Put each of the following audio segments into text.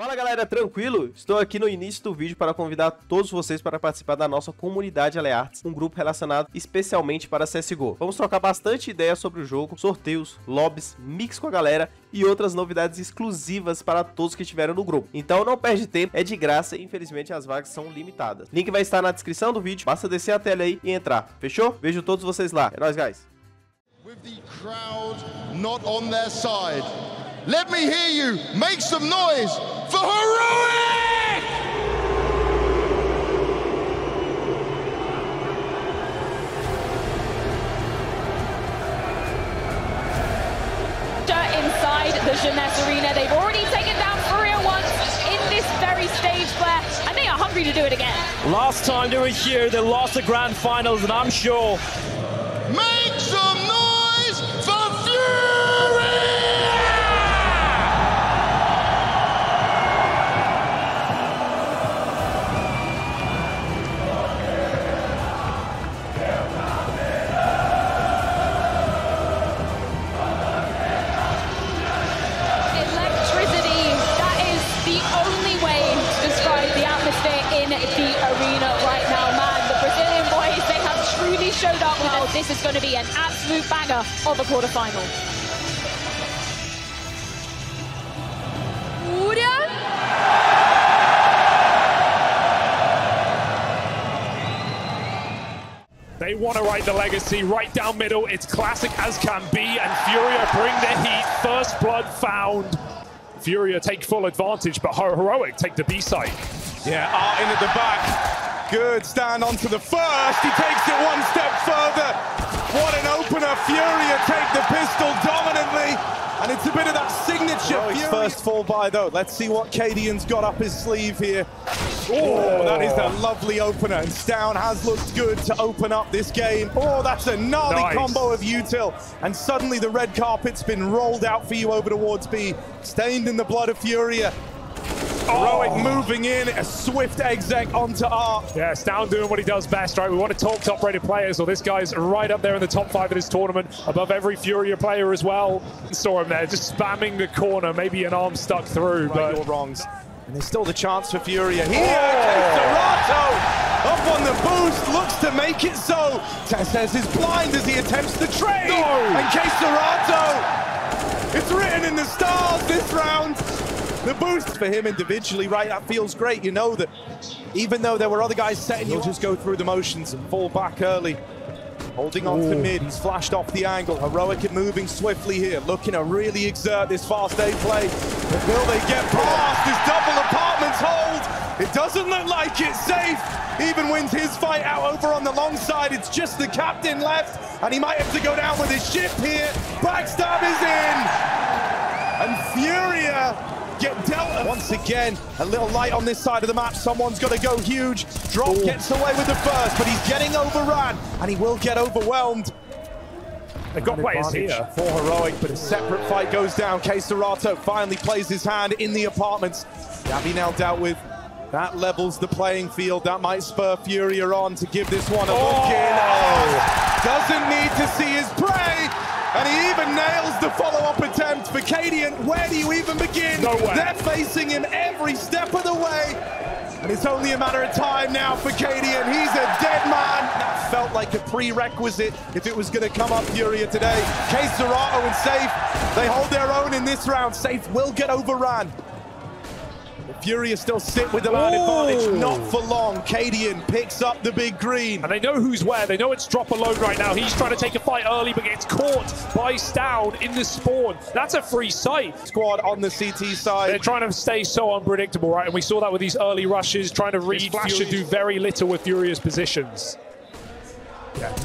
Fala galera, tranquilo? Estou aqui no início do vídeo para convidar todos vocês para participar da nossa comunidade Alearts, um grupo relacionado especialmente para CSGO. Vamos trocar bastante ideias sobre o jogo, sorteios, lobbies, mix com a galera e outras novidades exclusivas para todos que estiveram no grupo. Então não perde tempo, é de graça e infelizmente as vagas são limitadas. Link vai estar na descrição do vídeo, basta descer a tela aí e entrar. Fechou? Vejo todos vocês lá. É nóis, guys! With the crowd not on their side. Let me hear you make some noise for Heroic! inside the Jeunesse Arena. They've already taken down Furia once in this very stage, Blair, and they are hungry to do it again. Last time they were here, they lost the grand finals, and I'm sure Make some noise for Fury! Showed up with us. This is going to be an absolute banger of a quarterfinal. Furia? they want to write the legacy right down middle. It's classic as can be, and Furia bring the heat. First blood found. Furia take full advantage, but Heroic take the B side. Yeah, Art in at the back. Good stand onto the first. He takes it one step further. What an opener. Furia take the pistol dominantly. And it's a bit of that signature. Heroic's first fall by though. Let's see what Cadian's got up his sleeve here. Oh, that is a oh. lovely opener. And Stavn has looked good to open up this game. Oh, that's a gnarly Nice. combo of util. And suddenly the red carpet's been rolled out for you over towards B. Stained in the blood of Furia. Heroic moving in, a swift exec onto Art. Yeah, Stavn doing what he does best, right? We want to talk top-rated players. Well, this guy's right up there in the top five of this tournament, above every Furia player as well. Saw him there, just spamming the corner, maybe an arm stuck through, right but your wrongs. And there's still the chance for Furia here. Serato up on the boost, looks to make it so. TeSeS is blind as he attempts the trade. No. And Serato, it's written in the stars this round. The boost for him individually, right? That feels great. You know that even though there were other guys setting, he'll just go through the motions and fall back early. Holding on to mid, he's flashed off the angle. Heroic and moving swiftly here, looking to really exert this fast A play. But will they get past this double apartments hold? It doesn't look like it's safe. Even wins his fight out over on the long side. It's just the captain left, and he might have to go down with his ship here. Backstab is in, and Furia get dealt once again. A little light on this side of the map. Someone's got to go huge. Drop gets away with the first, but he's getting overrun, and he will get overwhelmed. they've got players here. for heroic, but a separate fight goes down. KSCERATO finally plays his hand in the apartments. Gabby now dealt with. That levels the playing field. That might spur Furia on to give this one a look oh! in. Oh, doesn't need to see his prey. And he even nails the follow-up attempt for Cadian. Where do you even begin? Nowhere. They're facing him every step of the way. And it's only a matter of time now for Cadian. He's a dead man. That felt like a prerequisite if it was going to come up Furia today. KSCERATO and Safe, they hold their own in this round. Safe will get overrun. But Furia still sit with the man advantage, not for long. Cadian picks up the big green. And they know who's where. They know it's drop alone right now. He's trying to take a fight early, but gets caught by Stavn in the spawn. That's a free sight. Squad on the CT side. They're trying to stay so unpredictable, right? And we saw that with these early rushes, trying to read Flash should do very little with Furious positions.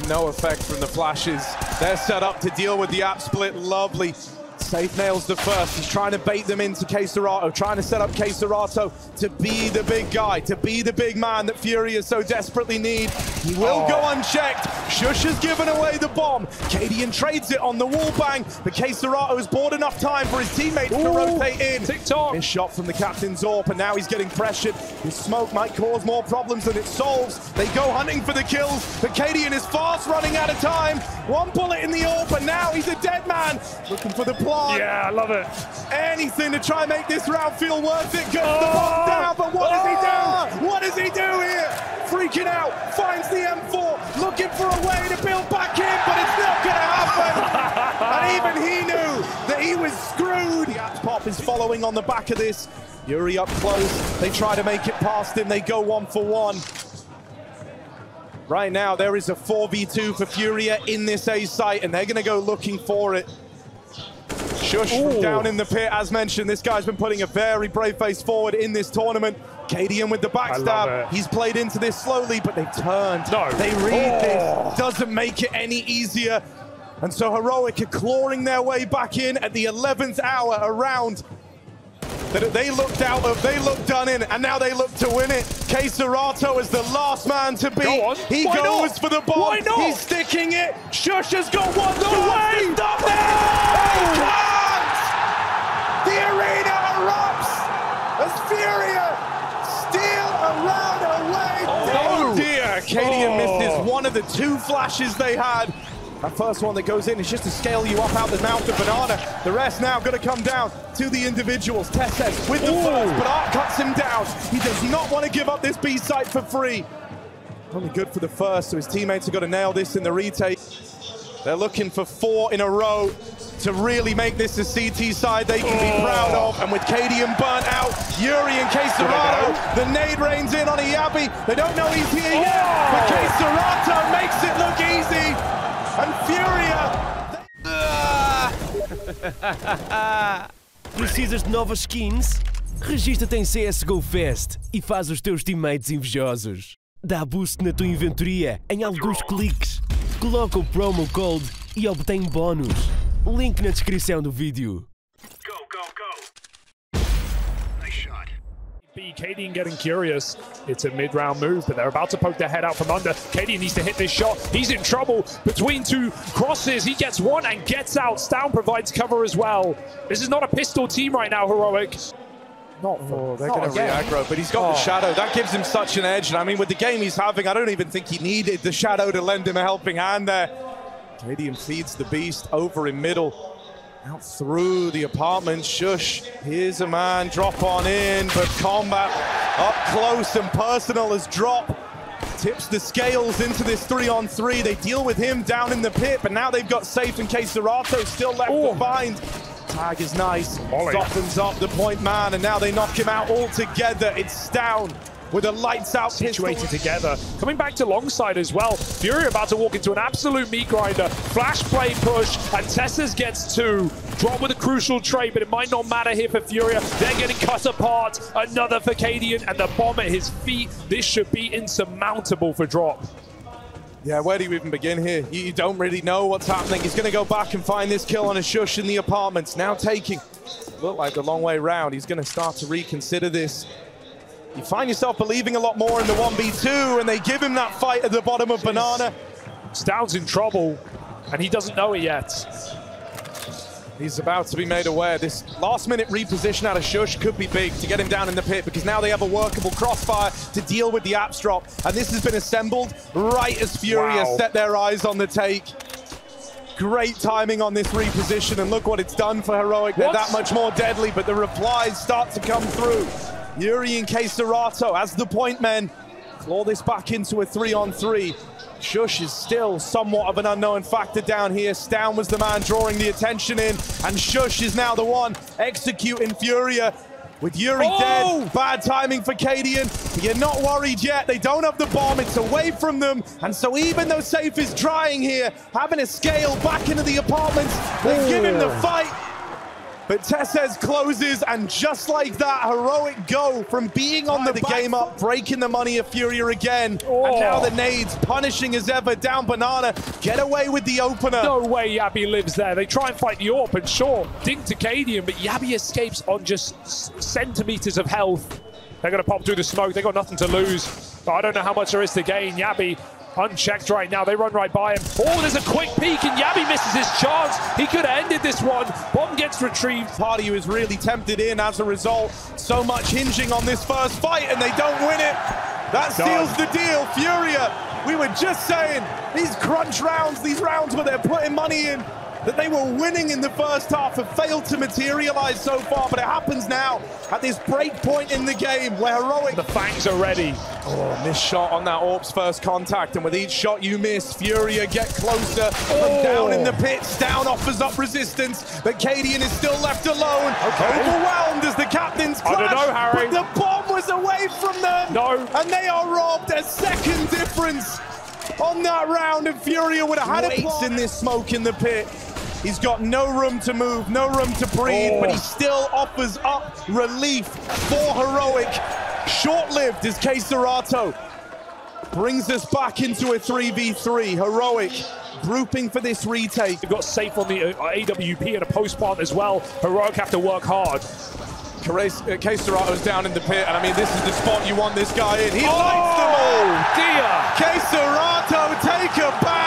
No effect from the flashes. They're set up to deal with the app split. Lovely. Safe nails the first. He's trying to bait them into KSCERATO, trying to set up K to be the big guy, to be the big man that Fury is so desperately need. He will go oh. unchecked. Sjuush has given away the bomb. Cadian trades it on the wall bang, but KSCERATO has bought enough time for his teammates to rotate in. TikTok. His shot from the captain's AWP, and now he's getting pressured. His smoke might cause more problems than it solves. They go hunting for the kills, but Cadian is fast running out of time. One bullet in the AWP, and now he's a dead man. Looking for the Yeah, I love it. Anything to try and make this round feel worth it. Gets the Oh! bomb down, but what does he Oh! do? What does he do here? Freaking out, finds the M4, looking for a way to build back in, but it's not going to happen. and even he knew that he was screwed. The Axe Pop is following on the back of this. yuurih up close. They try to make it past him. They go one for one. Right now, there is a 4v2 for Furia in this A site, and they're going to go looking for it. Sjuush from Ooh. down in the pit. As mentioned, this guy's been putting a very brave face forward in this tournament. Cadian with the backstab. He's played into this slowly, but they've turned. No. They read Oh. this. Doesn't make it any easier. And so Heroic are clawing their way back in at the 11th hour around that they looked out of, they looked done in, and now they look to win it. KSCERATO is the last man to beat. Go. He Why goes not? for the ball. Why not? He's sticking it. Sjuush has got one No way. to stop it. He dear. Cadian Oh. misses one of the two flashes they had. That first one that goes in is just to scale you up out the mouth of Banana. The rest now going to come down to the individuals. TeSeS with the Ooh. first, but Art cuts him down. He does not want to give up this B site for free. Only good for the first, so his teammates have got to nail this in the retake. They're looking for four in a row to really make this a CT side they can be proud of. And with Cadian burnt out, Yuri and Queserato, the nade rains in on Iyabi. They don't know he's here yet, but Oh. Queserato makes it look easy. And Furia. Precisas de novas skins? Registra-te em CSGO Fest e faz os teus teammates invejosos. Dá boost na tua inventoria em alguns cliques. Coloca o promo code e obtém bónus. Link na descrição do vídeo. nice shot. B, Cadian getting curious. It's a mid-round move, but they're about to poke their head out from under. Cadian needs to hit this shot. He's in trouble between two crosses. He gets one and gets out. Stavn provides cover as well. This is not a pistol team right now, Heroic. Not for, Oh, they're going to again. re-aggro, but he's got the Oh. shadow. That gives him such an edge. And I mean, with the game he's having, I don't even think he needed the shadow to lend him a helping hand there. Cadian feeds the beast over in middle. Out through the apartment, Sjuush. Here's a man, drop on in, but combat up close and personal as drop tips the scales into this three on three. They deal with him down in the pit, but now they've got Safe and Serato still left Oh. to find. Tag is nice, Ollie. softens up the point man, and now they knock him out altogether. It's down with a lights out situated together. Coming back to longside as well. Fury about to walk into an absolute meat grinder. Flash play push, and TeSeS gets two. Drop with a crucial trade, but it might not matter here for Furia. They're getting cut apart. Another for Cadian, and the bomb at his feet. This should be insurmountable for Drop. Yeah, where do you even begin here? You, you don't really know what's happening. He's going to go back and find this kill on a Sjuush in the apartments. Now taking, look like the long way round. He's going to start to reconsider this. You find yourself believing a lot more in the 1v2, and they give him that fight at the bottom of Banana. Stavn's in trouble, and he doesn't know it yet. He's about to be made aware. This last minute reposition out of Sjuush could be big to get him down in the pit because now they have a workable crossfire to deal with the apps drop. And this has been assembled right as Furia Wow. set their eyes on the take. Great timing on this reposition, and look what it's done for Heroic. They're that much more deadly, but the replies start to come through. Yuri and Serato as the point men claw this back into a three on three. Sjuush is still somewhat of an unknown factor down here. Stavn was the man drawing the attention in, and Sjuush is now the one executing Furia. With yuurih Oh! dead, bad timing for Cadian. You're not worried yet. They don't have the bomb. It's away from them. And so even though Safe is trying here, having to scale back into the apartments, they give him oh. the Oh. fight. But TeSeS closes, and just like that, heroic go from being on the, the game up, breaking the money of Furia again. And Oh. now the nades punishing as ever down Banana. Get away with the opener. No way jabbi lives there. They try and fight the AWP, and sure, ding to Cadian, but jabbi escapes on just centimeters of health. They're going to pop through the smoke. They've got nothing to lose. But I don't know how much there is to gain. Yabi unchecked right now. They run right by him. Oh, there's a quick peek, and jabbi misses his chance. He could have ended this one. Bomb gets retrieved. You is really tempted in as a result. So much hinging on this first fight, and they don't win it. That seals the deal. Furia, we were just saying, these crunch rounds, these rounds where they're putting money in, that they were winning in the first half have failed to materialize so far, but it happens now at this break point in the game where Heroic... The fangs are ready. Oh, missed shot on that Orp's first contact, and with each shot you miss, Furia get closer Oh. down in the oh. pits. Down offers up resistance, but Cadian is still left alone, Okay. overwhelmed as the captains I clash. don't know, Harry. But the bomb was away from them. No. And they are robbed a second difference on that round, and Furia would have had it Waits in this smoke in the pit. He's got no room to move, no room to breathe, but he Oh. still offers up relief for Heroic. Short-lived as KSCERATO brings us back into a 3v3. Heroic grouping for this retake. They've got safe on the uh, AWP and a post plant as well. Heroic have to work hard. KSCERATO's down in the pit, and I mean, this is the spot you want this guy in. He lights them. Oh, dear. KSCERATO take a bow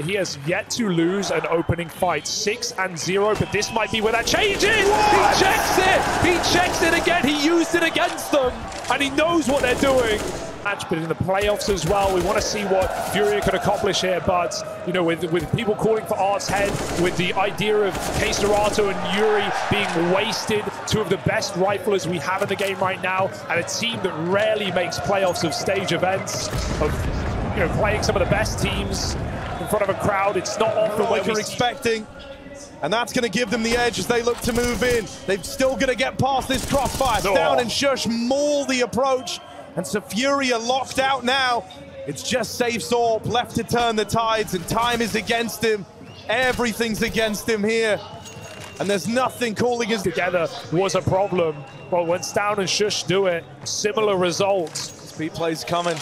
here. He has yet to lose an opening fight. Six and zero, but this might be where that changes. What? He checks it. He checks it again. He used it against them, and he knows what they're doing. Match, but in the playoffs as well, we want to see what Furia can accomplish here. But you know, with with people calling for Art's head, with the idea of KSCERATO and yuurih being wasted, two of the best riflers we have in the game right now, and a team that rarely makes playoffs of stage events, of you know, playing some of the best teams front of a crowd. It's not often are we expecting. And that's going to give them the edge as they look to move in. They've still going to get past this crossfire. Oh. Down and Sjuush maul the approach. And so Furia locked out now. It's just Safe Sorp left to turn the tides, and time is against him. Everything's against him here. And there's nothing calling his together was a problem. But when Stavn and Sjuush do it, similar results. Speed plays coming.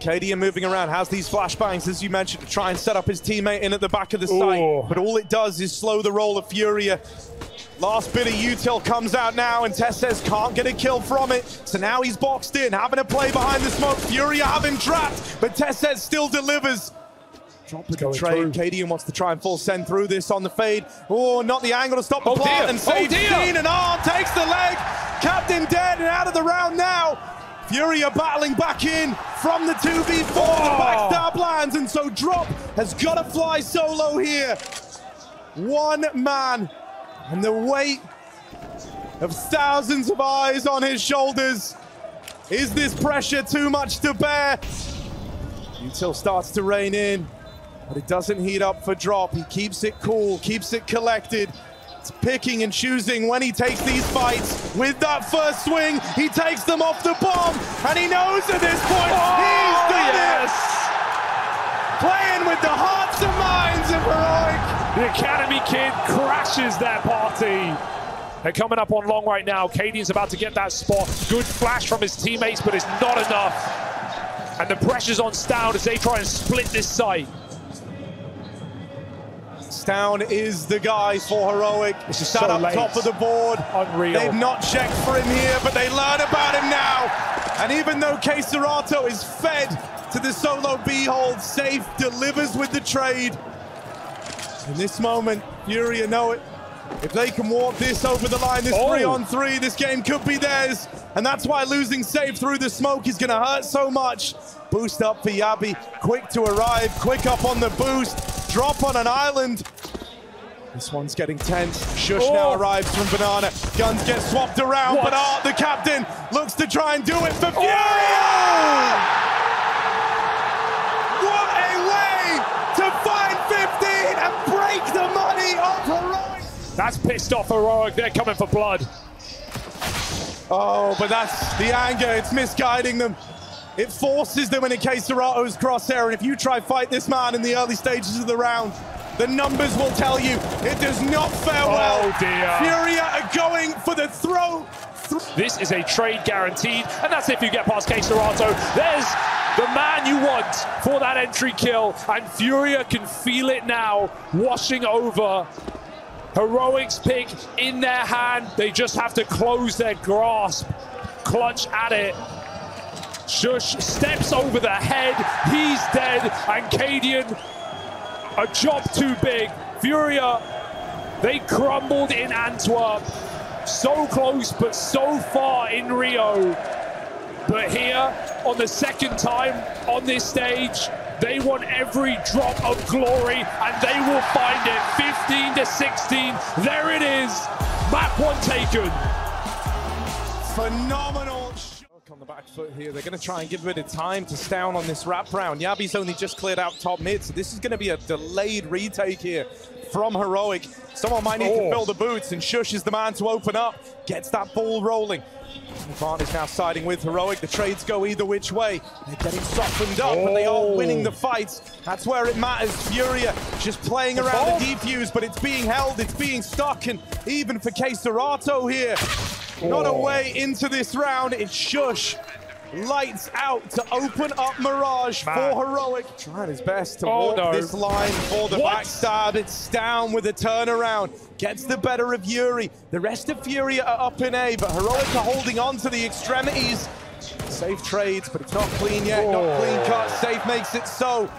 Cadian moving around, has these flashbangs, as you mentioned, to try and set up his teammate in at the back of the Ooh. But all it does is slow the roll of Furia. Last bit of util comes out now, and TeSeS can't get a kill from it. So now he's boxed in, having to play behind the smoke. Furia have him trapped, but TeSeS still delivers. Drop the through. Cadian wants to try and full send through this on the fade. Oh, not the angle to stop the Oh, plant dear. and Oh, save dear. Dean, and Arm takes the leg. Captain dead and out of the round now. Furia battling back in from the 2v4. Oh. The backstab lands, and so Drop has got to fly solo here. One man, and the weight of thousands of eyes on his shoulders. Is this pressure too much to bear? Util starts to rain in, but it doesn't heat up for Drop. He keeps it cool, keeps it collected. It's picking and choosing when he takes these fights. With that first swing, he takes them off the bomb, and he knows at this point oh, he's Oh, done yes. it. Playing with the hearts and minds of Heroic. The Academy kid crashes that party. They're coming up on long right now. Cadian's about to get that spot. Good flash from his teammates, but it's not enough. And the pressure's on Stout as they try and split this site. Stavn is the guy for Heroic. This is Sat so up late. top of the board. Unreal. They've not checked for him here, but they learn about him now. And even though KSCERATO is fed to the solo B hold, Safe delivers with the trade. In this moment, Furia know it. If they can walk this over the line, this Oh. three on three, this game could be theirs. And that's why losing Safe through the smoke is going to hurt so much. Boost up for jabbi. Quick to arrive, quick up on the boost. Drop on an island. This one's getting tense. Sjuush Oh. now arrives from Banana. Guns get swapped around, What? but Art, the captain, looks to try and do it for Furia! Oh! What a way to find 15 and break the money of Heroic! That's pissed off Heroic. They're coming for blood. Oh, but that's the anger. It's misguiding them. It forces them in a KSCERATO's crosshair. And if you try fight this man in the early stages of the round, the numbers will tell you it does not fare oh, well. Oh, dear. Furia are going for the throw. This is a trade guaranteed, and that's if you get past KSCERATO. There's the man you want for that entry kill, and Furia can feel it now, washing over. Heroics pick in their hand. They just have to close their grasp, clutch at it. Sjuush steps over the head. He's dead, and Cadian, a job too big. Furia, they crumbled in Antwerp. So close, but so far in Rio. But here, on the second time on this stage, They want every drop of glory, and they will find it. 15 to 16. There it is. Map one taken. Phenomenal back foot here. They're going to try and give a bit of time to Stavn on this wrap round. jabbi's only just cleared out top mid, so this is going to be a delayed retake here from Heroic. Someone might need oh. to fill the boots, and Sjuush is the man to open up. Gets that ball rolling. Vaughn is now siding with Heroic. The trades go either which way. They're getting softened up, oh. and they are oh. winning the fights. That's where it matters. Furia just playing around the defuse, but it's being held, it's being stuck, and even for KSCERATO here, not oh. a way into this round. It's Sjuush. Lights out to open up Mirage Man. for Heroic. Trying his best to oh, walk no. this line for the what? backstab. It's down with a turnaround. Gets the better of yuurih. The rest of Furia are up in A, but Heroic are holding on to the extremities. Safe trades, but it's not clean yet. Oh. Not clean cut. Safe makes it so.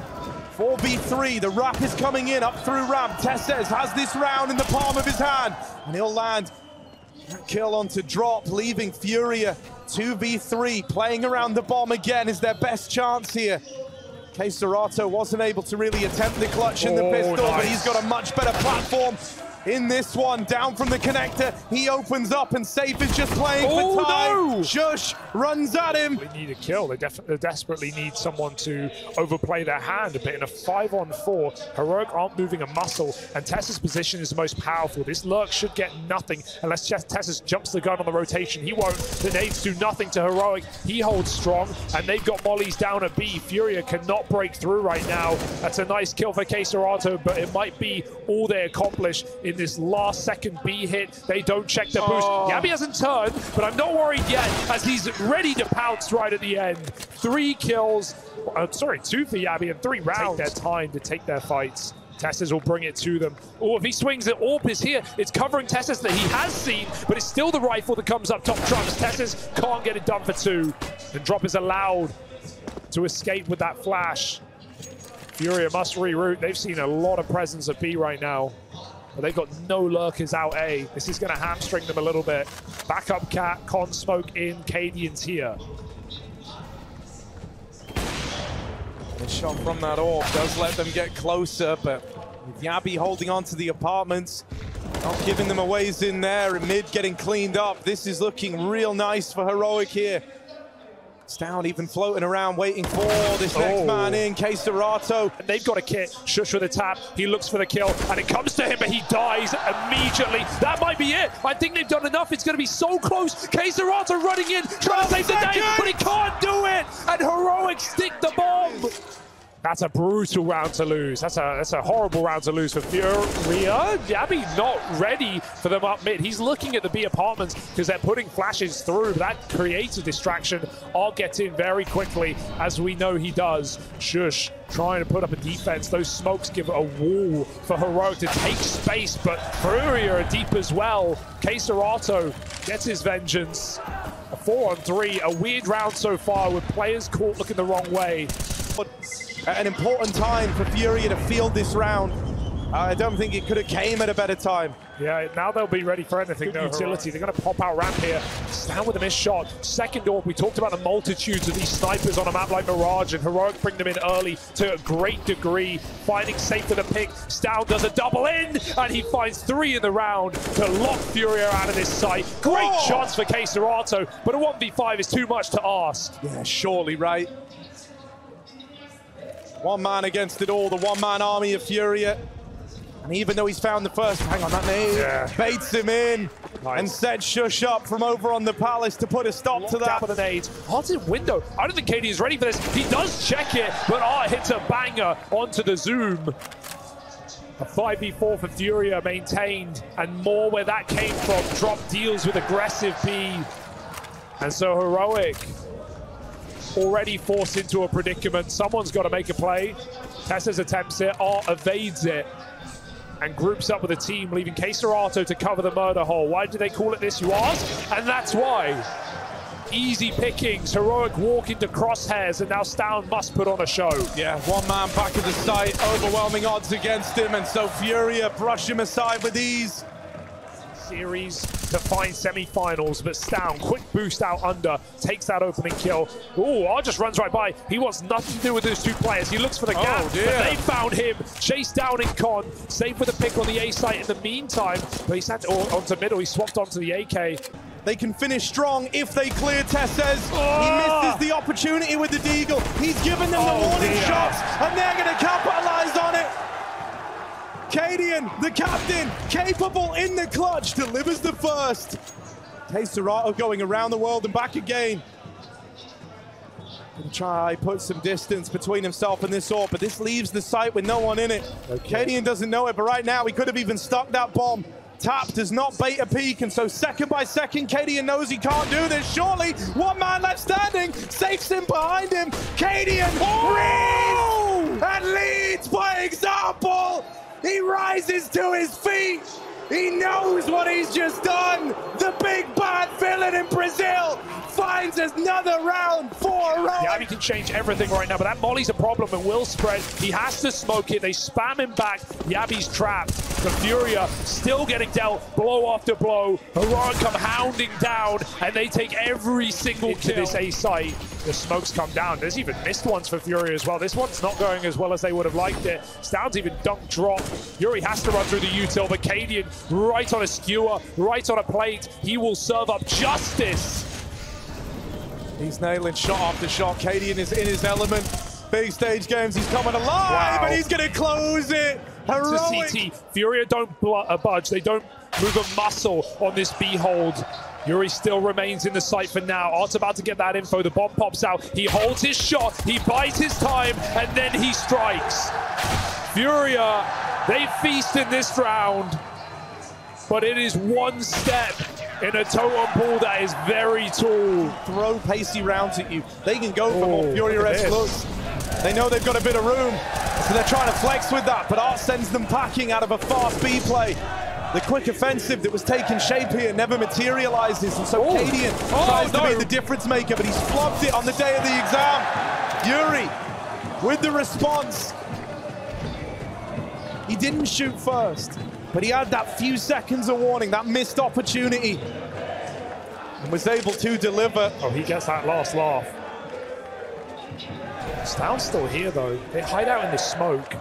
4v3, the wrap is coming in up through ramp. TeSeS has this round in the palm of his hand, and he'll land Kill onto drop, leaving Furia 2v3. Playing around the bomb again is their best chance here. KSCERATO wasn't able to really attempt the clutch in the oh, pistol, nice. but he's got a much better platform in this one. Down from the connector, he opens up and Safe is just playing oh, for time. No. Sjuush runs at him. They need a kill. They, they desperately need someone to overplay their hand a bit. In a five on four, Heroic aren't moving a muscle, and TeSeS's position is the most powerful. This Lurk should get nothing unless TeSeS jumps the gun on the rotation. He won't. The nades do nothing to Heroic. He holds strong, and they've got Molly's down at B. Furia cannot break through right now. That's a nice kill for KSCERATO, but it might be all they accomplish in this last second B hit. They don't check the boost. Oh. jabbi hasn't turned, but I'm not worried yet as he's ready to pounce right at the end. Three kills, uh, sorry, two for jabbi and three rounds. Take their time to take their fights. TeSeS will bring it to them. Oh, if he swings it, AWP is here. It's covering TeSeS that he has seen, but it's still the rifle that comes up top trucks. TeSeS can't get it done for two. And Drop is allowed to escape with that flash. Furia must reroute. They've seen a lot of presence at B right now. But they've got no lurkers out A. This is going to hamstring them a little bit. Backup cat, con smoke in, Cadian's here. The shot from that AWP does let them get closer, but jabbi holding on to the apartments, not giving them a ways in there, mid getting cleaned up. This is looking real nice for Heroic here. Stavn even floating around waiting for this next oh. man in. And they've got a kit, Sjuush with a tap, he looks for the kill, and it comes to him, but he dies immediately. That might be it. I think they've done enough. It's going to be so close. KSCERATO running in, trying to save the day, but he can't do it. And Heroic stick the bomb. That's a brutal round to lose. That's a that's a horrible round to lose for Furia. jabbi not ready for them up mid. He's looking at the B apartments because they're putting flashes through. That creates a distraction. I'll get in very quickly, as we know he does. Sjuush trying to put up a defense. Those smokes give a wall for Heroic to take space, but Furia are deep as well. KSCERATO gets his vengeance. A four on three, a weird round so far with players caught looking the wrong way. But an important time for Furia to field this round. Uh, I don't think it could have came at a better time. Yeah, now they'll be ready for anything. No utility. They're going to pop out ramp here. Stand with a missed shot. Second AWP. We talked about the multitudes of these snipers on a map like Mirage, and Heroic bring them in early to a great degree. Finding safe for the pick. Stavn does a double in, and he finds three in the round to lock Furia out of this site. Great oh. shots for KSCERATO, but a 1v5 is too much to ask. Yeah, surely, right? One man against it all, the one-man army of Furia. And even though he's found the first, hang on, that name yeah. baits him in nice. and sets Sjuush up from over on the Palace to put a stop Locked to that. With the nades. Haunted window. I don't think KD is ready for this. He does check it, but ah, hits a banger onto the zoom. A 5v4 for Furia maintained, and more where that came from. Drop deals with aggressive B. And so Heroic already forced into a predicament. Someone's got to make a play. TeSeS attempts it, Art evades it, and groups up with a team, leaving KSCERATO to cover the murder hole. Why do they call it this, you ask? And that's why. Easy pickings, heroic walk into crosshairs, and now Stavn must put on a show. Yeah, one man back of the site, overwhelming odds against him, and so Furia brush him aside with ease. Series to find semi-finals, but Stavn, quick boost out under, takes that opening kill. Ooh, R just runs right by. He wants nothing to do with those two players. He looks for the Oh, gap, dear. but they found him. Chased down in con, safe with a pick on the A site in the meantime, but he's had to, or onto middle, he swapped onto the AK. They can finish strong if they clear TeSeS. He Oh! misses the opportunity with the Deagle. He's given them Oh, the warning dear. shots, and they're going to capitalize on it. Cadian, the captain, capable in the clutch, delivers the first. Hey, Serato going around the world and back again. Gonna try put some distance between himself and this orb, but this leaves the site with no one in it. Okay. Cadian doesn't know it, but right now he could have even stuck that bomb. Tap does not bait a peak, and so second by second, Cadian knows he can't do this. Surely, one man left standing, safes him behind him. Cadian reads oh! and leads by example. He rises to his feet. He knows what he's just done. The big bad villain in Brazil finds another round for Heroic. jabbi can change everything right now, but that Molly's a problem and will spread. He has to smoke it. They spam him back. jabbi's trapped. The Furia still getting dealt blow after blow. Heroic come hounding down, and they take every single kill. this A site. The smokes come down. There's even missed ones for Fury as well. This one's not going as well as they would have liked it. Stavn's even dunk drop. yuurih has to run through the util, but Cadian right on a skewer, right on a plate. He will serve up justice. He's nailing shot after shot. Cadian is in his element. Big stage games, he's coming alive, Wow. and he's going to close it. to Heroic. CT. Furia don't uh, budge. They don't move a muscle on this behold. yuurih still remains in the site for now. Art's about to get that info. The bomb pops out. He holds his shot. He bides his time, and then he strikes. Furia, they feast in this round, but it is one step in a totem pole that is very tall. Throw pacey rounds at you. They can go for Oh, more at Fury-esque looks. They know they've got a bit of room, so they're trying to flex with that, but Art sends them packing out of a fast B play. The quick offensive that was taking shape here never materializes, and so Oh. Cadian Oh, tries to be the difference maker, but he's flopped it on the day of the exam. yuurih with the response. He didn't shoot first, but he had that few seconds of warning, that missed opportunity, and was able to deliver. Oh, he gets that last laugh. Stavn's still here, though. They hide out in the smoke.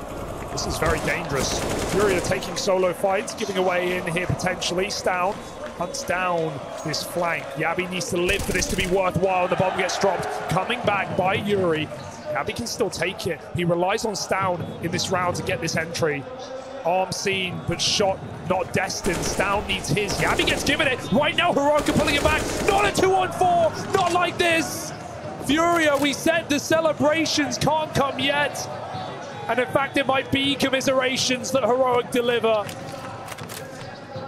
This is very dangerous. Fury are taking solo fights, giving away in here potentially. Stavn hunts down this flank. jabbi needs to live for this to be worthwhile. The bomb gets dropped. Coming back by yuurih. jabbi can still take it. He relies on Stavn in this round to get this entry. Arm seen, but shot not destined. Stavn needs his. jabbi gets given it. Right now, Hiroka pulling it back. Not a two on four. Not like this. Furia, we said the celebrations can't come yet. And in fact, it might be commiserations that Heroic deliver.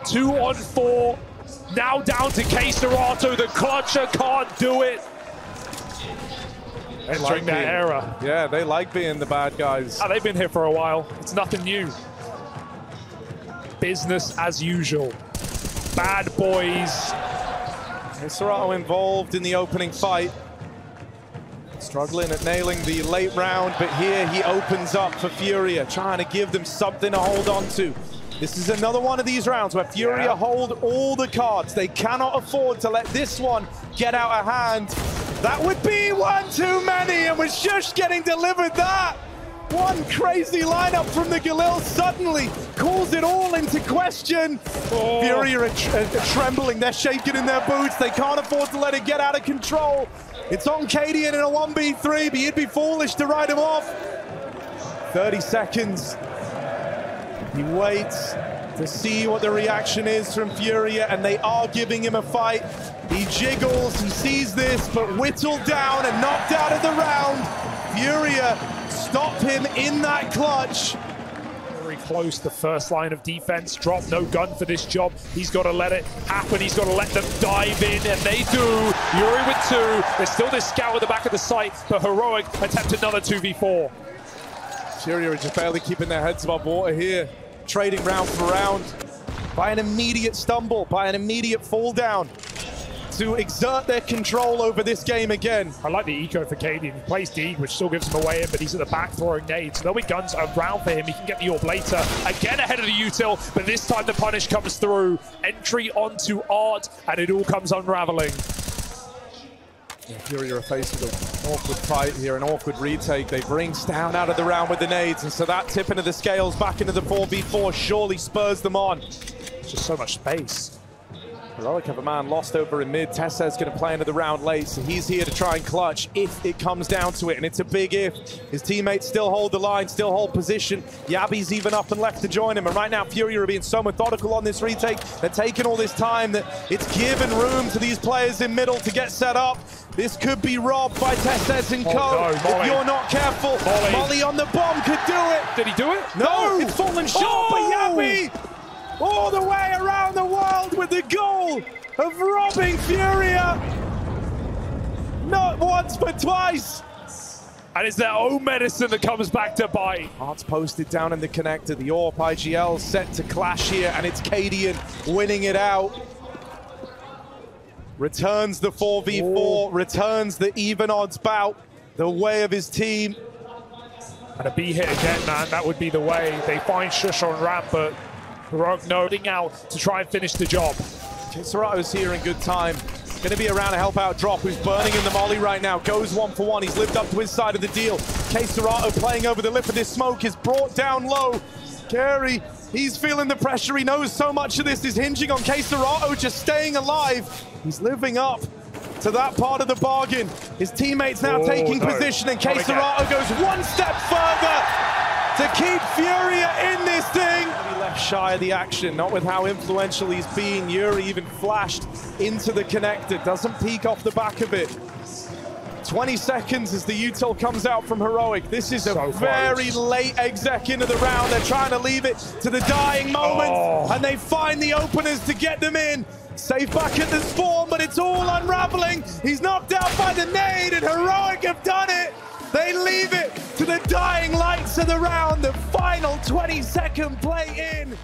Two on four. Now down to KSCERATO. The clutcher can't do it. Entering that being- era. Yeah, they like being the bad guys. Ah, they've been here for a while. It's nothing new. Business as usual. Bad boys. And Serato involved in the opening fight. Struggling at nailing the late round, but here he opens up for Furia, trying to give them something to hold on to. This is another one of these rounds where Furia Yeah. hold all the cards. They cannot afford to let this one get out of hand. That would be one too many, and was just getting delivered that. One crazy lineup from the Galil suddenly calls it all into question. Oh. Furia are, tr- are trembling, they're shaking in their boots, they can't afford to let it get out of control. It's on Cadian in a 1v3, but you'd be foolish to write him off. 30 seconds. He waits to see what the reaction is from Furia, and they are giving him a fight. He jiggles, he sees this, but whittled down and knocked out of the round. Furia stop him in that clutch. Very close. The first line of defense. Drop no gun for this job. He's got to let it happen. He's got to let them dive in, and they do. yuurih with two. There's still this scout at the back of the site, but Heroic attempt another 2v4. Furia are just barely keeping their heads above water here, trading round for round. By an immediate stumble, by an immediate fall down. To exert their control over this game again. I like the eco for Cadian. He plays D, which still gives him a way in, but he's at the back throwing nades. There'll be guns around for him. He can get the orb later. Again ahead of the util, but this time the punish comes through. Entry onto Art, and it all comes unraveling. Yeah, Fury are faced with an awkward fight here, an awkward retake. They bring Stavn out of the round with the nades, and so that tipping of the scales back into the 4v4 surely spurs them on. Just so much space. Heroic have a man lost over in mid. TeSeS's going to play into the round late, so he's here to try and clutch if it comes down to it, and it's a big if. His teammates still hold the line, still hold position. jabbi's even up and left to join him, and right now Fury are being so methodical on this retake. They're taking all this time that it's given room to these players in middle to get set up. This could be robbed by TeSeS and Oh, Co. no, if you're not careful, Molly. Molly on the bomb could do it. Did he do it? No, it's fallen short, Oh! but jabbi all the way around the world with the goal of robbing Furia. Not once, but twice. And it's their own medicine that comes back to bite. Hearts posted down in the connector. The AWP IGL set to clash here, and it's Cadian winning it out. Returns the 4v4, returns the even odds bout, the way of his team. And a B hit again, man. That would be the way. They find Sjuush on ramp, but Heroic noting out to try and finish the job. KSCERATO's here in good time. Going to be around to help out Drop, who's burning in the molly right now. Goes one for one. He's lived up to his side of the deal. KSCERATO playing over the lip of this smoke is brought down low. Carey, he's feeling the pressure. He knows so much of this is hinging on KSCERATO just staying alive. He's living up to that part of the bargain. His teammates now Oh, taking no. position, and Not again. Goes one step further to keep Furia in this thing. He left shy of the action, not with how influential he's been. yuurih even flashed into the connector, doesn't peek off the back of it. 20 seconds as the util comes out from Heroic. This is a So very late exec into the round. They're trying to leave it to the dying moment, Oh. and they find the openers to get them in. Safe back at the spawn, but it's all unraveling. He's knocked out by the nade, and Heroic have done it. They leave it to the dying lights of the round. The final 20 second play in.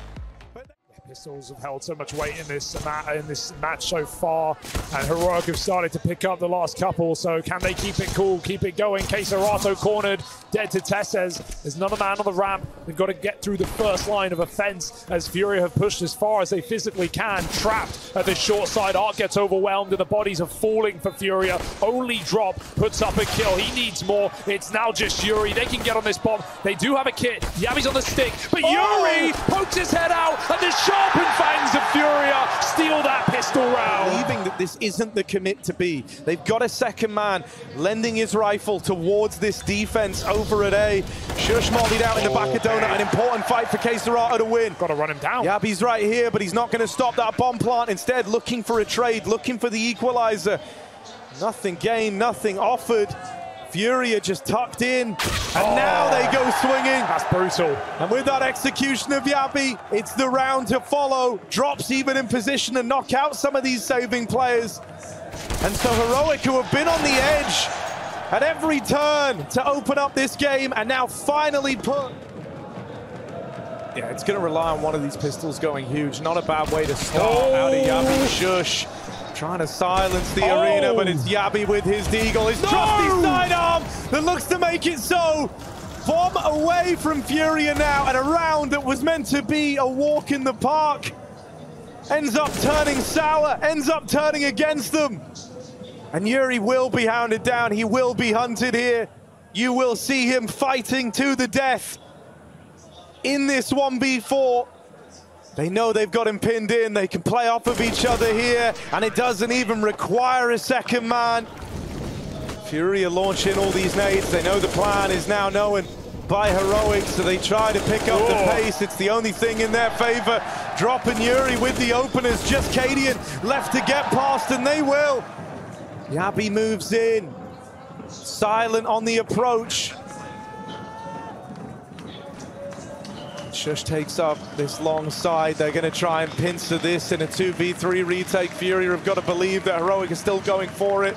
Pistols have held so much weight in this in this match so far, and Heroic have started to pick up the last couple. So can they keep it cool, keep it going? KSCERATO cornered, dead to TeSeS. There's another man on the ramp. They've got to get through the first line of offense as Fury have pushed as far as they physically can. Trapped at the short side, Art gets overwhelmed, and the bodies are falling for Furia. Only Drop puts up a kill. He needs more. It's now just yuurih. They can get on this bomb. They do have a kit. jabbi's on the stick, but yuurih oh! pokes his head out, and the fangs of Furia steal that pistol round. believing that this isn't the commit to be. They've got a second man lending his rifle towards this defense over at A. Sjuush mollied out in the back of Donut. An important fight for KSCERATO to win. Got to run him down. jabbi's right here, but he's not going to stop that bomb plant. Instead, looking for a trade, looking for the equalizer. Nothing gained, nothing offered. Furia just tucked in, and now they go swinging. That's brutal. And with that execution of jabbi, it's the round to follow. Drops even in position to knock out some of these saving players. And so Heroic, who have been on the edge at every turn to open up this game, and now finally put. Yeah, it's going to rely on one of these pistols going huge. Not a bad way to start oh! out of jabbi. Sjuush. Trying to silence the Oh. arena, but it's oh! jabbi with his deagle. His trusty sidearm that looks to make it so. Bomb away from Furia now, and a round that was meant to be a walk in the park ends up turning sour, ends up turning against them. And yuurih will be hounded down. He will be hunted here. You will see him fighting to the death in this 1v4. They know they've got him pinned in. They can play off of each other here, and it doesn't even require a second man. Fury are launching all these nades. They know the plan is now known by Heroic, so they try to pick up the pace. It's the only thing in their favor. Dropping yuurih with the openers. Just Cadian left to get past, and they will. jabbi moves in. Silent on the approach. Sjuush takes up this long side. They're going to try and pincer this in a 2v3 retake. Fury have got to believe that Heroic is still going for it.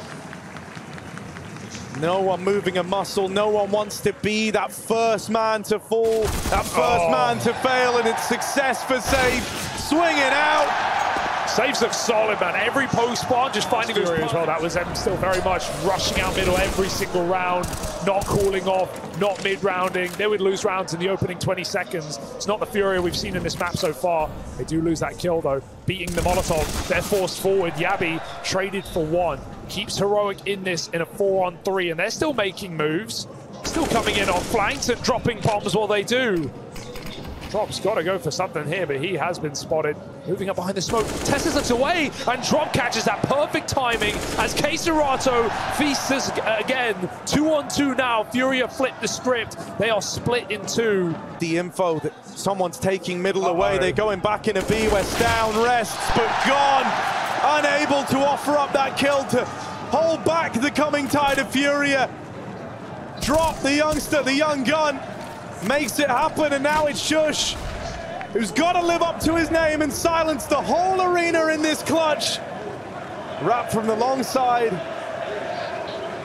No one moving a muscle. No one wants to be that first man to fall, that first Oh. man to fail, and it's success for Safe. Swinging out, Saves look solid, man. Every post spawn, just finding those as well. That was them still very much rushing out middle every single round, not cooling off, not mid-rounding. They would lose rounds in the opening 20 seconds. It's not the Fury we've seen in this map so far. They do lose that kill, though. Beating the Molotov. They're forced forward. jabbi traded for one. Keeps Heroic in this in a four-on-three, and they're still making moves. Still coming in on flanks and dropping bombs while they do. Drop's got to go for something here, but he has been spotted. Moving up behind the smoke. TeSeS looks away, and Drop catches that perfect timing as KSCERATO feasts again. Two on two now. Furia flip the script. They are split in two. The info that someone's taking middle uh -oh. away. They're going back in a B. West down, rests, but gone. Unable to offer up that kill to hold back the coming tide of Furia. Drop the youngster, the young gun makes it happen, and now it's Sjuush, who's got to live up to his name and silence the whole arena in this clutch. Wrap from the long side.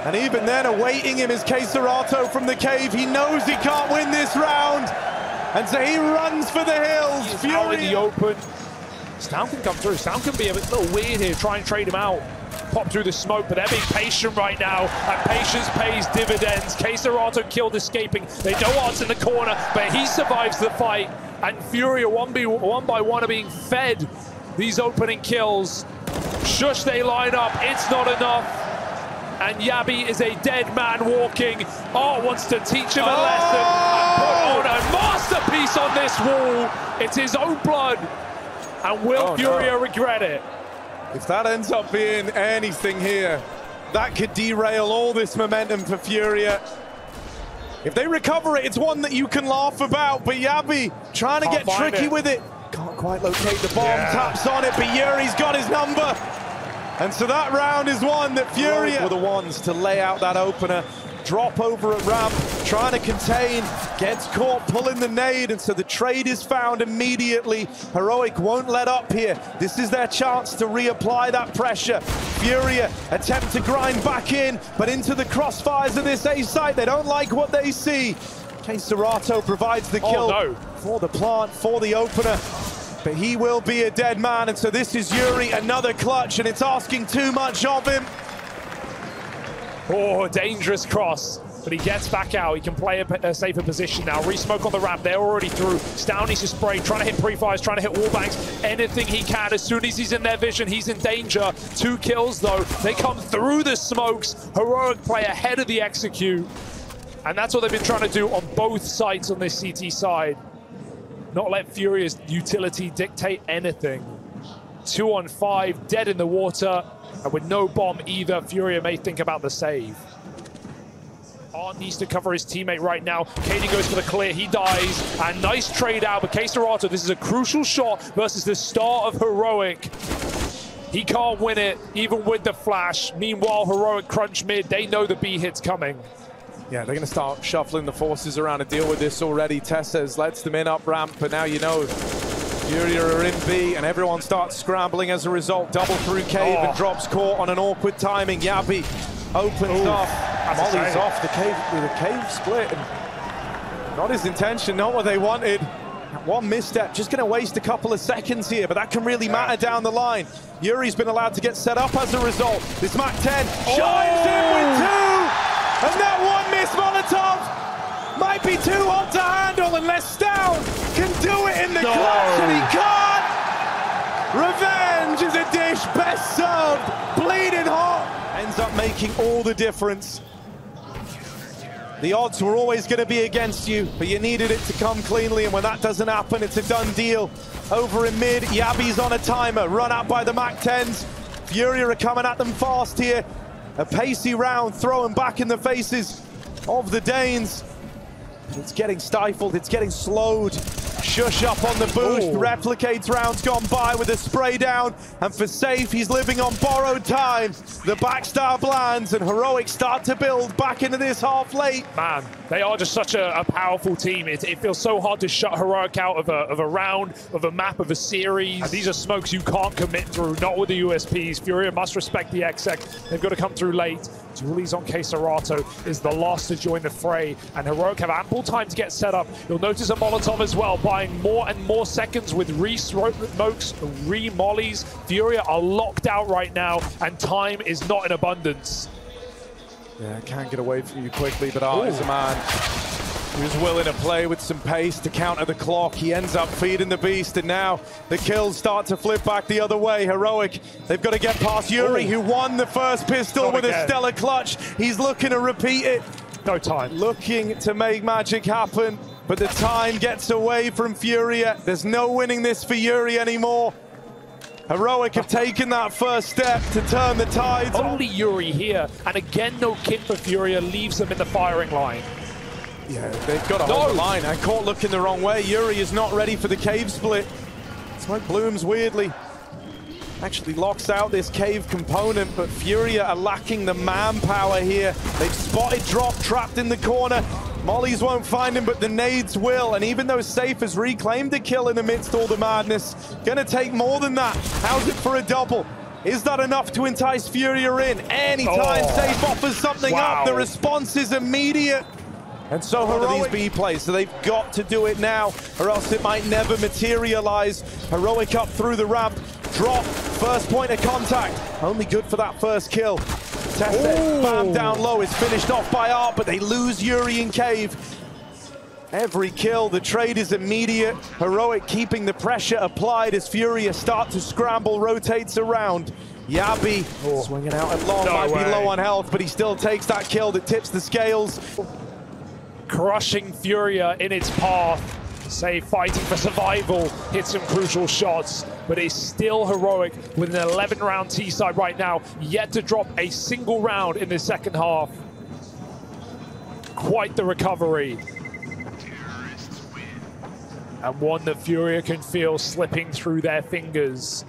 And even then, awaiting him is KSCERATO from the cave. He knows he can't win this round. And so he runs for the hills. He's Fury in the open. Sound can come through. Sound can be a little weird here, try and trade him out pop through the smoke, but they're being patient right now, and patience pays dividends. KSCERATO killed escaping. They know Art's in the corner, but he survives the fight, and Furia one, by one by one are being fed these opening kills. Sjuush, they line up, it's not enough. And jabbi is a dead man walking. Art wants to teach him a oh! lesson and put on a masterpiece on this wall. It's his own blood. And will oh, Furia no. regret it? If that ends up being anything here, that could derail all this momentum for Furia. If they recover it, it's one that you can laugh about, but jabbi trying to Can't get tricky it. with it. Can't quite locate the bomb, yeah. taps on it, but yuurih's got his number. And so that round is one that Furia were the ones to lay out that opener drop over a ramp, trying to contain, gets caught pulling the nade, and so the trade is found immediately. Heroic won't let up here. This is their chance to reapply that pressure. Furia attempt to grind back in, but into the crossfires of this A site. They don't like what they see. KSCERATO provides the oh, kill oh, no. for the plant, for the opener. But he will be a dead man, and so this is yuurih, another clutch, and it's asking too much of him. Oh, dangerous cross. But he gets back out. He can play a, a safer position now. Resmoke on the ramp. They're already through. Stavn needs to spray. Trying to hit pre-fires. Trying to hit wall banks. Anything he can. As soon as he's in their vision, he's in danger. Two kills, though. They come through the smokes. Heroic play ahead of the execute. And that's what they've been trying to do on both sides on this CT side. Not let Furious utility dictate anything. Two on five, dead in the water. And with no bomb either, Furia may think about the save. Art needs to cover his teammate right now. Cadian goes for the clear. He dies. And nice trade out. But KSCERATO, this is a crucial shot versus the star of Heroic. He can't win it, even with the flash. Meanwhile, Heroic crunch mid. They know the B hit's coming. Yeah, they're going to start shuffling the forces around to deal with this already. TeSeS lets them in up ramp, but now you know Furia are in B, and everyone starts scrambling as a result. Double through cave oh. and drops caught on an awkward timing. jabbi opens Ooh, up. Molly's off the cave with a cave split. And not his intention, not what they wanted. One misstep, just going to waste a couple of seconds here, but that can really matter down the line. yuurih's been allowed to get set up as a result. This MAC-10 shines oh. in with two, and that one miss Molotov might be too hot to handle unless Stavn can do it in the no. clutch, and he can't. Revenge is a dish best served, bleeding hot. Ends up making all the difference. The odds were always going to be against you, but you needed it to come cleanly, and when that doesn't happen, it's a done deal. Over in mid, jabbi's on a timer, run out by the MAC-10s. Furia are coming at them fast here. A pacey round thrown back in the faces of the Danes. It's getting stifled, it's getting slowed. Sjuush up on the boost, Ooh. replicates rounds gone by with a spray down, and for safe, he's living on borrowed time. The backstab lands, and Heroic start to build back into this half late. Man, they are just such a, a powerful team. It, it, feels so hard to shut Heroic out of a, of a round, of a map, of a series. And these are smokes you can't commit through, not with the USPs. Furia must respect the exec. They've got to come through late. Juli's on KSCERATO is the last to join the fray, and Heroic have ample time to get set up. You'll notice a Molotov as well, buying more and more seconds with re-smokes, re-mollies. Furia are locked out right now, and time is not in abundance. Yeah, can't get away from you quickly, but Art is a man who's willing to play with some pace to counter the clock. He ends up feeding the beast, and now the kills start to flip back the other way. Heroic, they've got to get past yuurih, Ooh. who won the first pistol Not with again. a stellar clutch. He's looking to repeat it, No time. looking to make magic happen, but the time gets away from Furia. There's no winning this for yuurih anymore. Heroic have taken that first step to turn the tides. Only yuurih here, and again no kit for Furia leaves them in the firing line. Yeah, they've got to No. hold the line. And caught looking the wrong way. yuurih is not ready for the cave split. Smoke blooms weirdly. Actually locks out this cave component, but Furia are lacking the manpower here. They've spotted Drop trapped in the corner. Mollies won't find him, but the nades will. And even though Safe has reclaimed a kill in amidst all the madness, gonna take more than that. How's it for a double? Is that enough to entice Furia in? Anytime Oh. Safe offers something Wow. up, the response is immediate. And so Heroic these B plays, so they've got to do it now, or else it might never materialize. Heroic up through the ramp, drop, first point of contact. Only good for that first kill. TeSeS, bam down low, is finished off by Art, but they lose yuurih in Cave. Every kill, the trade is immediate. Heroic keeping the pressure applied as Furious start to scramble, rotates around. jabbi oh. swinging out at long, No might way. be low on health, but he still takes that kill that tips the scales. Crushing Furia in its path. Say fighting for survival, hit some crucial shots, but is still heroic with an 11 round T side right now, yet to drop a single round in the second half. Quite the recovery. And one that Furia can feel slipping through their fingers.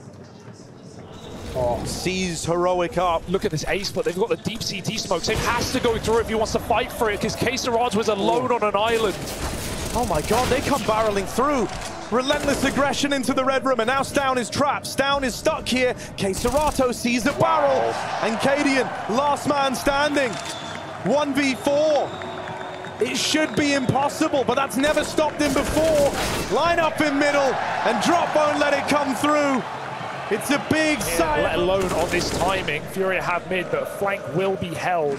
Sees Heroic up. Look at this ace, but They've got the deep CT smoke. Safe has to go through if he wants to fight for it because KSCERATO was alone on an island. Oh my god, they come barreling through. Relentless aggression into the red room, and now Stavn is trapped. Stavn is stuck here. KSCERATO sees a barrel, and Cadian, last man standing. 1v4. It should be impossible, but that's never stopped him before. Line up in middle, and Drop won't let it come through. It's a big sign! let alone on this timing. Furia have mid, but flank will be held.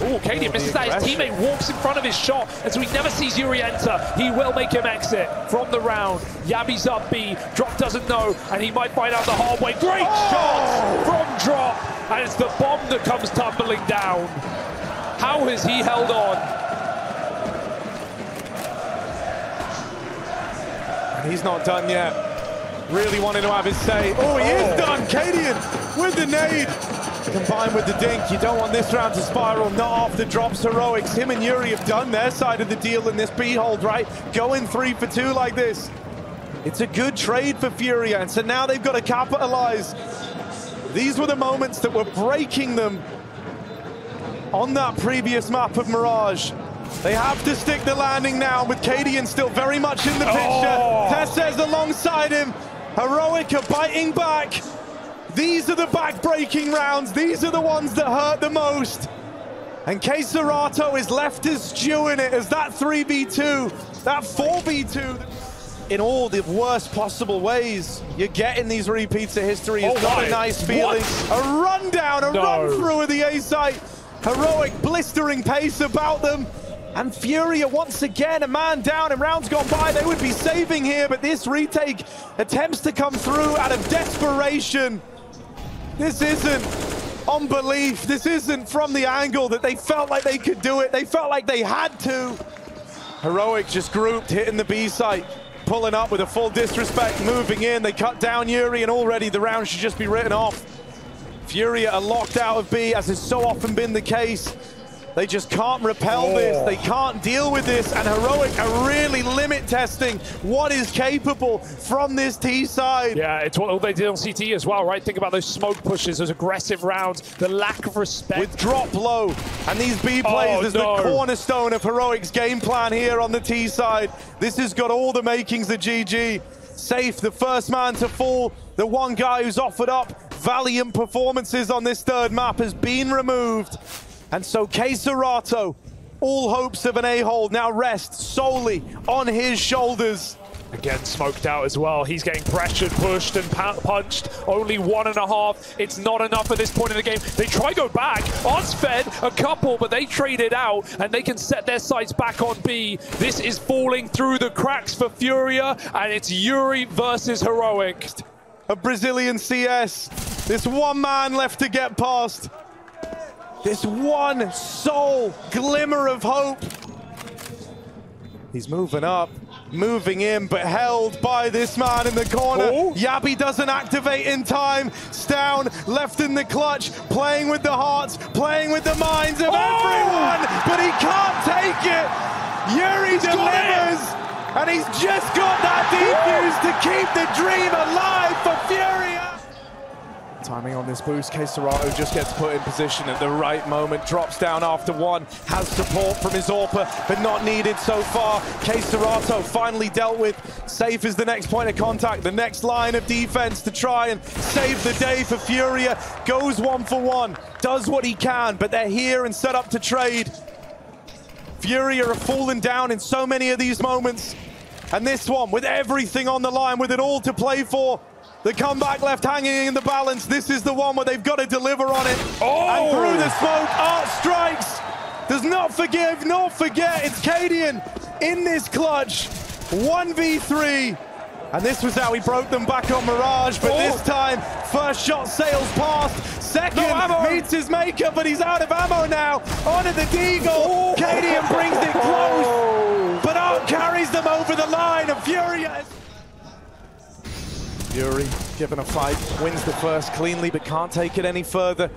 Oh, Cadian misses that. His teammate walks in front of his shot, and so he never sees yuurih enter. He will make him exit from the round. jabbi's up B. Drop doesn't know, and he might find out the hard way. Great oh! shot from Drop, and it's the bomb that comes tumbling down. How has he held on? He's not done yet. Really wanting to have his say. Oh, he is oh. done. Cadian with the nade. Combined with the dink, you don't want this round to spiral, not off the drops heroics. Him and yuurih have done their side of the deal in this B hold, right? Going three for two like this. It's a good trade for Furia, and so now they've got to capitalize. These were the moments that were breaking them on that previous map of Mirage. They have to stick the landing now with Cadian still very much in the picture. Oh. TeSeS alongside him. Heroic are biting back. These are the back-breaking rounds. These are the ones that hurt the most. And KSCERATO is left as stew in it as that 3v2, that 4v2 in all the worst possible ways. You're getting these repeats of history. It's Oh not my. a nice feeling. What? A rundown, a No. run through of the A site. Heroic blistering pace about them. And Furia once again, a man down in rounds gone by. They would be saving here, but this retake attempts to come through out of desperation. This isn't on belief. This isn't from the angle that they felt like they could do it. They felt like they had to. Heroic just grouped, hitting the B site, pulling up with a full disrespect, moving in. They cut down yuurih, and already the round should just be written off. Furia are locked out of B, as has so often been the case. They just can't repel oh. this. They can't deal with this. And Heroic are really limit testing what is capable from this T side. Yeah, it's what they did on CT as well, right? Think about those smoke pushes, those aggressive rounds, the lack of respect. with drop low. And these B plays Oh, is no. the cornerstone of Heroic's game plan here on the T side. This has got all the makings of GG. Safe, the first man to fall. The one guy who's offered up valiant performances on this third map has been removed. And so Serato, all hopes of an A-hole now rest solely on his shoulders. Again, smoked out as well. He's getting pressured, pushed, and punched. Only one and a half. It's not enough at this point in the game. They try to go back. Odds fed a couple, but they trade it out, and they can set their sights back on B. This is falling through the cracks for Furia, and it's yuurih versus Heroic. A Brazilian CS. This one man left to get past. This one sole glimmer of hope. He's moving up moving in, but held by this man in the corner. Oh. jabbi doesn't activate in time. Stavn left in the clutch, playing with the hearts, playing with the minds of oh. everyone, but he can't take it. yuurih he's delivers, and he's just got that defuse to keep the dream alive for Furia. Timing on this boost, Serato just gets put in position at the right moment, drops down after one, has support from his Orpa, but not needed so far. Serato finally dealt with. Safe is the next point of contact, the next line of defense to try and save the day for Furia. Goes one for one, does what he can, but they're here and set up to trade. Furia are falling down in so many of these moments. And this one, with everything on the line, with it all to play for, the comeback left hanging in the balance. This is the one where they've got to deliver on it. Oh! And through the smoke, Art strikes. Does not forgive, nor forget. It's Cadian in this clutch. 1v3. And this was how he broke them back on Mirage, but oh. this time, first shot sails past. Second no meets his maker, but he's out of ammo now. On at the Deagle. Oh. Cadian brings it close, oh. but Art carries them over the line, and Furious. Yuri given a fight, wins the first cleanly, but can't take it any further.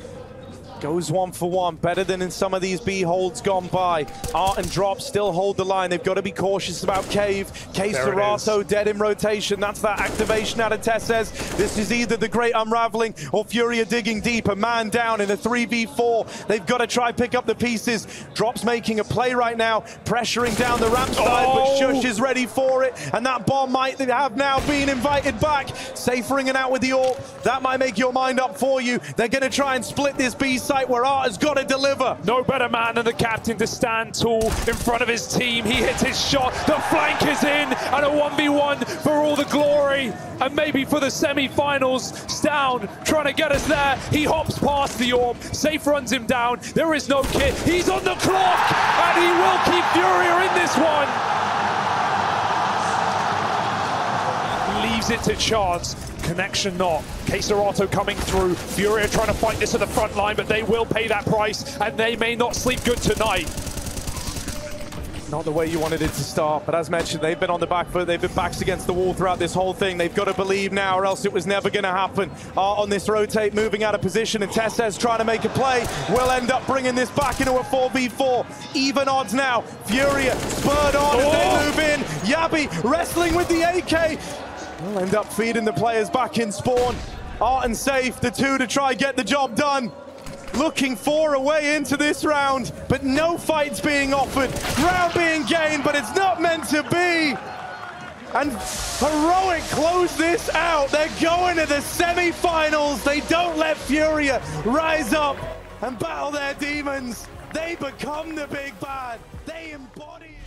Goes one for one, better than in some of these B holds gone by. Art and Drop still hold the line. They've got to be cautious about Cave. KSCERATO dead in rotation. That's that activation out of TeSeS. This is either the great unraveling or Furia digging deep. A man down in a 3v4. They've got to try pick up the pieces. Drop's making a play right now, pressuring down the ramp side, oh. but Sjuush is ready for it. And that bomb might have now been invited back. Safe ringing out with the AWP. That might make your mind up for you. They're going to try and split this B site where Art has got to deliver. No better man than the captain to stand tall in front of his team. He hits his shot, the flank is in, and a 1v1 for all the glory. And maybe for the semi-finals, Stavn trying to get us there. He hops past the orb, Safe runs him down. There is no kit, he's on the clock, and he will keep Furia in this one. It chance connection not. Serato coming through. Furia trying to fight this at the front line, but they will pay that price, and they may not sleep good tonight. Not the way you wanted it to start, but as mentioned, they've been on the back foot. They've been backs against the wall throughout this whole thing. They've got to believe now, or else it was never going to happen. Uh, on this rotate, moving out of position, and TeSeS trying to make a play. Will end up bringing this back into a 4v4. Even odds now. Furia spurred on oh. as they move in. jabbi wrestling with the AK. We'll end up feeding the players back in spawn. Art and Safe, the two to try get the job done. Looking for a way into this round, but no fights being offered. Ground being gained, but it's not meant to be. And Heroic close this out. They're going to the semi-finals. They don't let Furia rise up and battle their demons. They become the big bad. They embody